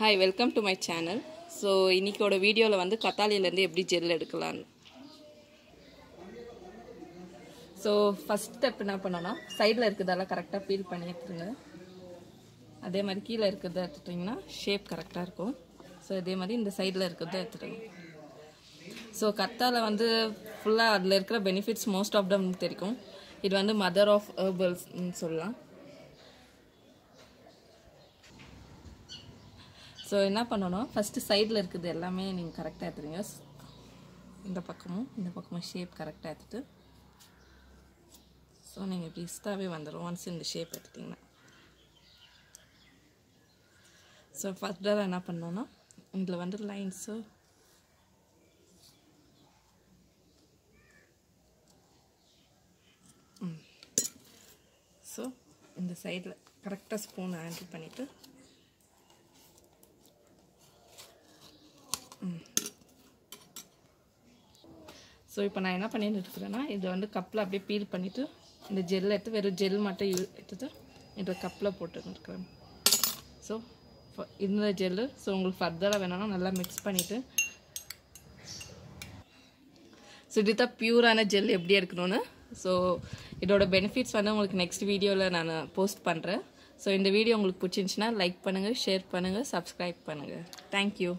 Hi welcome to my channel so இன்றைக்கோட வீடியோவில் வந்து கத்தாலியிலேருந்து எப்படி ஜெல் எடுக்கலான்னு ஸோ ஃபஸ்ட் ஸ்டெப் என்ன பண்ணோன்னா சைடில் இருக்கிறதெல்லாம் கரெக்டாக ஃபீல் பண்ணி எடுத்துருங்க. அதே மாதிரி கீழே இருக்கிறத எடுத்துட்டிங்கன்னா ஷேப் கரெக்டாக இருக்கும். ஸோ இதே மாதிரி இந்த சைடில் இருக்கிறத எடுத்துடுங்க ஸோ கத்தால வந்து ஃபுல்லாக அதில் இருக்கிற பெனிஃபிட்ஸ் மோஸ்ட் ஆஃப் தம் தெரியும் இது வந்து மதர் ஆஃப் ஹேர்பல்ஸ்ன்னு சொல்லலாம். ஸோ என்ன பண்ணணும்? ஃபஸ்ட்டு சைடில் இருக்குது எல்லாமே நீங்கள் கரெக்டாக எடுத்துருங்க. இந்த பக்கமும் இந்த பக்கமும் ஷேப் கரெக்டாக எடுத்துட்டு. ஸோ நீங்கள் இப்படி இஸ்டாவே வந்துடும் ஒன்ஸ் இந்த ஷேப் எடுத்துட்டிங்கன்னா. ஸோ ஃபர்தராக என்ன பண்ணோன்னா இதில் வந்து லைன்ஸு ஸோ இந்த சைடில் கரெக்டாக ஸ்பூன் ஹேண்டில் பண்ணிவிட்டு ஸோ இப்போ நான் என்ன பண்ணிட்டு இருக்கிறேன்னா இதை வந்து கப்பில் அப்படியே பீல் பண்ணிவிட்டு இந்த ஜெல்லை எடுத்து வெறும் ஜெல் மட்டும் யூ எடுத்துட்டு இந்த கப்பில் போட்டுருக்கிறேன் ஸோ இந்த ஜெல்லு ஸோ உங்களுக்கு ஃபர்தராக வேணும்னா நல்லா மிக்ஸ் பண்ணிவிட்டு ஸோ இதுதான் பியூரான ஜெல் எப்படி எடுக்கணும்னு ஸோ இதோட பெனிஃபிட்ஸ் வந்து உங்களுக்கு நெக்ஸ்ட் வீடியோவில் நான் போஸ்ட் பண்ணுறேன் ஸோ இந்த வீடியோ உங்களுக்கு பிடிச்சிருந்துச்சின்னா லைக் பண்ணுங்கள் ஷேர் பண்ணுங்கள் சப்ஸ்கிரைப் பண்ணுங்கள் தேங்க்யூ